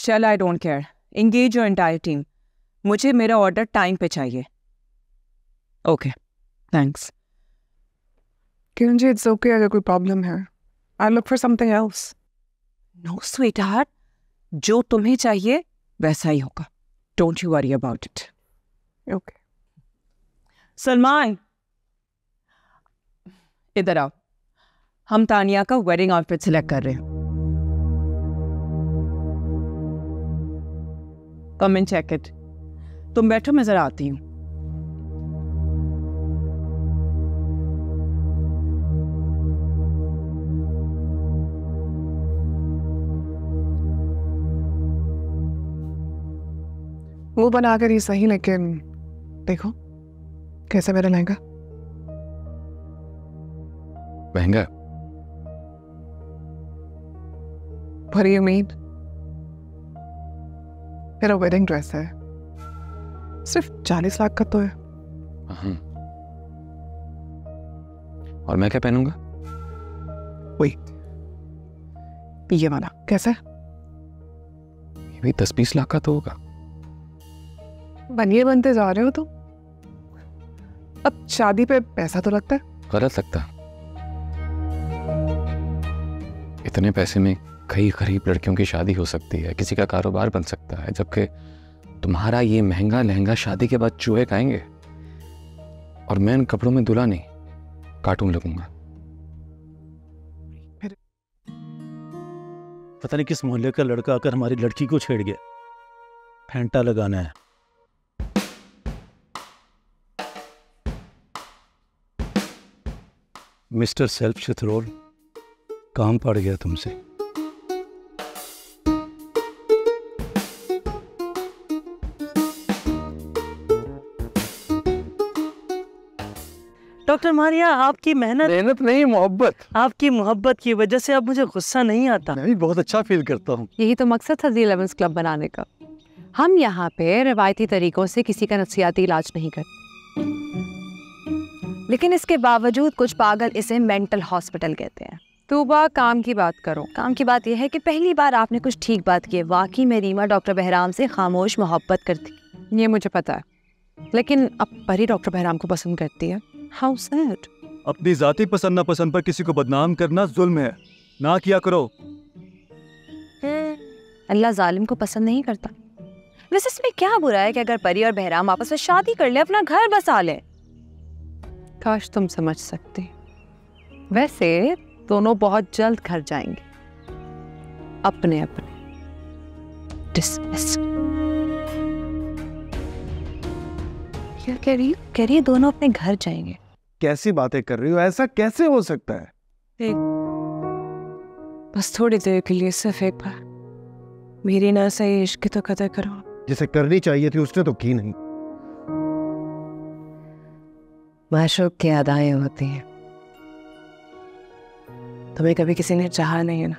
Shall I don't care engage your entire team मुझे मेरा order time पे चाहिए। Okay thanks Kiran ji it's okay अगर कोई प्रॉब्लम है। I look for something else no sweetheart जो तुम्हें चाहिए वैसा ही होगा। Don't you worry about it okay Salman. इधर आओ। हम तानिया का वेडिंग आउटफिट सिलेक्ट कर रहे हैं। कम इन चेक इट तुम बैठो मैं जरा आती हूँ। वो बनाकर ही सही लेकिन देखो कैसा मेरा लहंगा? महँगा भरी mean? मेरा वेडिंग ड्रेस है। सिर्फ़ चालीस लाख का तो है। हाँ और मैं क्या पहनूँगा? वेट ये वाला कैसा है? ये भी दस बीस लाख का तो होगा। बनिए बनते जा रहे हो तो अब शादी पे पैसा तो लगता है। गलत लगता। इतने पैसे में कई गरीब लड़कियों की शादी हो सकती है, किसी का कारोबार बन सकता है, जबकि तुम्हारा ये महँगा, लहंगा शादी के बाद चूहे खाएँगे। और मैं इन कपड़ों में दुला नहीं, कार्टून लगूँगा। पता नहीं किस मोहल्ले का लड़का आकर हमारी लड़की को छेड़ गया। फैंटा लगाना है। मिस्टर सेल्फ शथरोल काम पड़ गया तुमसे। डॉक्टर मारिया आपकी मेहनत मेहनत नहीं मोहब्बत। आपकी मोहब्बत की वजह से अब मुझे गुस्सा नहीं आता। मैं भी बहुत अच्छा फील करता हूँ। यही तो मकसद था जी इलेवेंस क्लब बनाने का। हम यहाँ पे रवायती तरीकों से किसी का नफसियाती इलाज नहीं करते लेकिन इसके बावजूद कुछ पागल इसे मेंटल हॉस्पिटल कहते हैं। तूबा काम की बात करो। काम की बात यह है कि पहली बार आपने कुछ ठीक बात की है वाकई में रीमा डॉक्टर बहराम से खामोश मोहब्बत करती। ये मुझे पता है। लेकिन अब परी डॉक्टर बहराम को पसंद करती है। हाउ सैड अपनी जाति पसंद नापसंद पर किसी को बदनाम करना जुल्म है। ना किया करो। अल्लाह जालिम को पसंद नहीं करता। वैसे इसमें क्या बुरा है कि अगर परी और बहराम आपस में शादी कर ले अपना घर बसा ले? काश तुम समझ सकते। वैसे दोनों बहुत जल्द घर जाएँगे। अपने अपने डिसमिस क्या कह रही हो? कह रही है दोनों अपने घर जाएँगे। कैसी बातें कर रही हो? ऐसा कैसे हो सकता है? बस थोड़ी देर के लिए सिर्फ़ एक बार। मेरी ना सही इश्क तो कदर करो। जिसे करनी चाहिए थी उसने तो की नहीं। माशूक की अदाएँ होती हैं। तुम्हें कभी किसी ने चाहा नहीं है ना?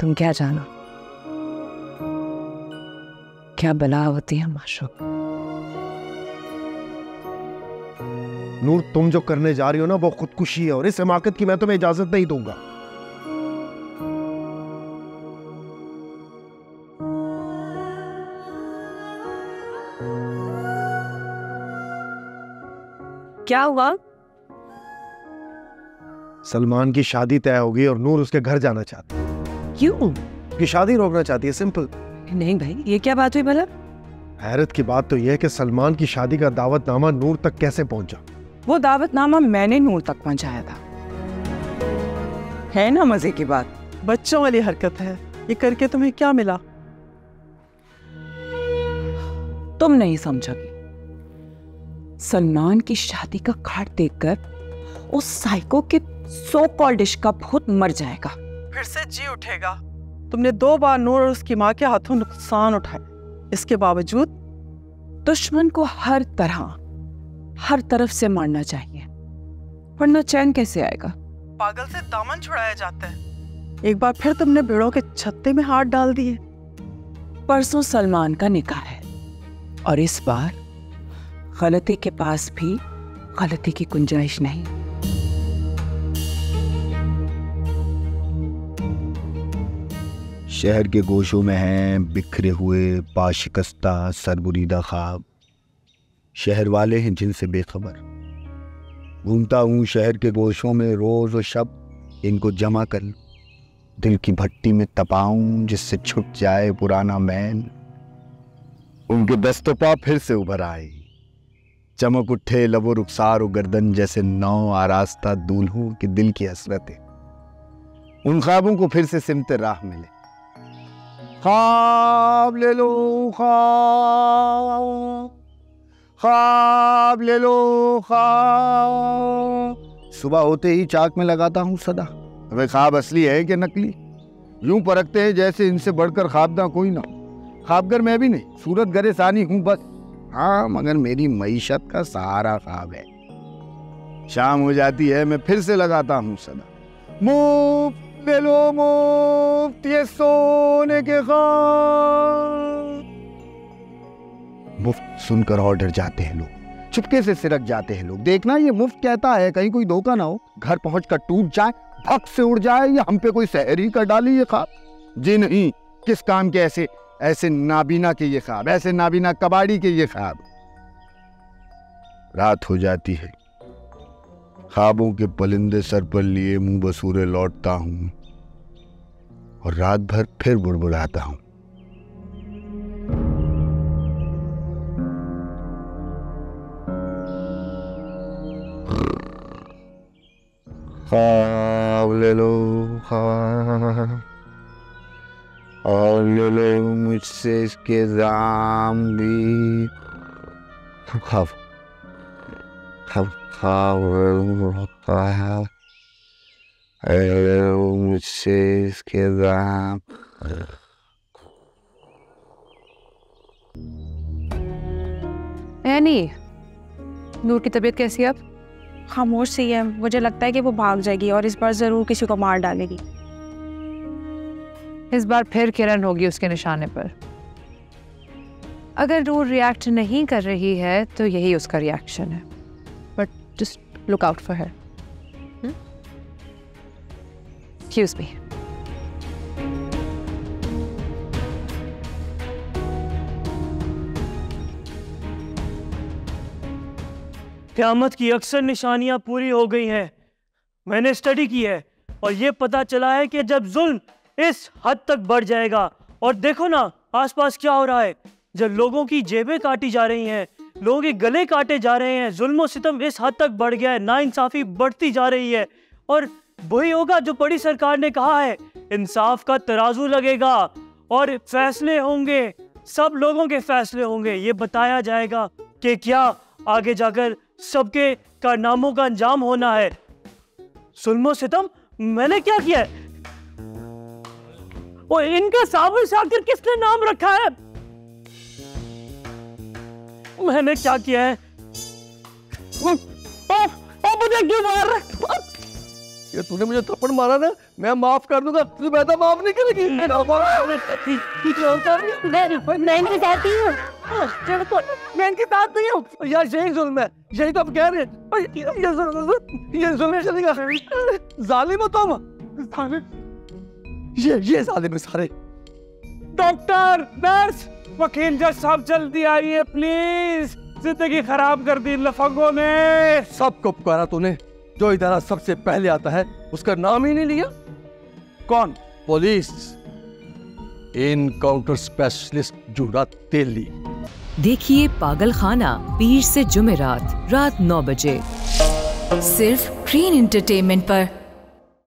तुम क्या जानो? क्या बला होती है माशूक? नूर तुम जो करने जा रही हो ना वो खुदकुशी है और इस हिमाकत की मैं तुम्हें इजाज़त नहीं दूँगा। क्या हुआ? सलमान की शादी तय होगी और नूर उसके घर जाना चाहती है। क्यों? उसकी शादी रोकना चाहती है सिंपल नहीं भाई ये क्या बात हुई भला? हैरत की बात तो यह है कि सलमान की शादी का दावतनामा नूर तक कैसे पहुँचा? वो दावतनामा मैंने नूर तक पहुँचाया था। है ना मज़े की बात? बच्चों वाली हरकत है। ये करके तुम्हें क्या मिला? तुम नहीं समझोगी। सलमान की शादी का कार्ड देखकर उस साइको के सो कॉल्ड इश्क का भूत मर जाएगा। फिर से जी उठेगा। तुमने दो बार नूर और उसकी माँ के हाथों नुकसान उठाए। इसके बावजूद दुश्मन को हर तरह हर तरफ़ से मारना चाहिए। वरना चैन कैसे आएगा? पागल से दामन छुड़ाया जाता है। एक बार फिर तुमने भेड़ों के छत्ते में हाथ डाल दिए। परसों सलमान का निकाह है। और इस बार गलती के पास भी गलती की गुंजाइश नहीं। शहर के गोशों में हैं बिखरे हुए पाशिकस्ता सरबुरीदा ख्वाब शहर वाले हैं जिनसे बेखबर। घूमता हूँ शहर के गोशों में रोज़ और शब इनको जमा कर। दिल की भट्टी में तपाऊं जिससे छुट जाए पुराना मैल उनके दस्तों फिर से उभर आए। चमक उठे, लबो रुखसार गर्दन जैसे नौ आरास्ता दूल्हों के दिल की हसरतें। उन ख्वाबों को फिर से सिमते राह मिले। ख्वाब ले लो, ख्वाब। ख्वाब ले लो, ख्वाब। सुबह होते ही चाक में लगाता हूँ सदा। वे ख्वाब असली है कि नकली? यूँ परखते हैं जैसे इनसे बढ़कर ख्वाब ना कोई ना ख्वाबगर मैं भी नहीं, सूरत गरे सानी हूँ बस। हाँ मगर मेरी मीशत का सहारा ख्वाब है। शाम हो जाती है, मैं फिर से लगाता हूँ सदा। मुफ़्त ले लो मुफ़्त ये सोने के ख्वाब। मुफ़्त सुनकर और डर जाते हैं लोग। चुपके से सिरक जाते हैं लोग। देखना ये मुफ़्त कहता है, कहीं कोई धोखा ना हो। घर पहुँच कर टूट जाए भक से उड़ जाए, या हम पे कोई सहरी कर डाली ये ख्वाब। जी नहीं, किस काम के ऐसे ऐसे नाबीना के ये ख्वाब, ऐसे नाबीना कबाड़ी के ये ख्वाब। रात हो जाती है। ख्वाबों के पलिंदे सर पर लिए मुँह बसूरे लौटता हूँ। और रात भर फिर बुड़बुड़ाता हूँ। ले लो मुझसे इसके दाम भी मुझसे इसके दाम एनी नूर की तबीयत कैसी है अब? खामोश सी है। मुझे लगता है कि वो भाग जाएगी और इस बार ज़रूर किसी को मार डालेगी। इस बार फिर किरण होगी उसके निशाने पर। अगर वो रिएक्ट नहीं कर रही है तो यही उसका रिएक्शन है। But just look out for her excuse me क़यामत की अक्सर निशानियाँ पूरी हो गई हैं। मैंने स्टडी की है और ये पता चला है कि जब जुल्म इस हद तक बढ़ जाएगा और देखो ना, आसपास क्या हो रहा है। जब लोगों की जेबें काटी जा रही हैं, लोगों के गले काटे जा रहे हैं, जुल्म सितम इस हद तक बढ़ गया है, नाइंसाफ़ी बढ़ती जा रही है। और वही होगा जो बड़ी सरकार ने कहा है, इंसाफ का तराजू लगेगा और फैसले होंगे। सब लोगों के फैसले होंगे, ये बताया जाएगा कि क्या आगे जाकर सबके कारनामों का अंजाम होना है सुलमो सितम मैंने क्या किया है वो इनके आखिर किसने नाम रखा है मैंने क्या किया है ओ, ओ, ओ, मुझे क्यों मार रहा है? ये तूने मुझे थप्पड़ मारा ना मैं माफ़ कर दूँगा तू बेटा माफ़ नहीं करेगी मैं इनके साथ ही हूँ मैं इनके साथ नहीं हूँ। यार, यही जुल्म है। यही तो कह रहे हैं। ये जुल्म ये जुल्म चलेगा जालिम हो तुम। ये ये जालिम है सारे। डॉक्टर, नर्स, वकील जज साहब, जल्दी आइए, प्लीज़। ज़िंदगी खराब कर दी लफंगों ने। सबको पुकारा तूने। जो इदारा सबसे पहले आता है, उसका नाम ही नहीं लिया। कौन? पुलिस। इनकाउंटर स्पेशलिस्ट जुड़ा तेली। देखिए पागल खाना पीर से जुमेरात रात नौ बजे। सिर्फ़ ग्रीन एंटरटेनमेंट पर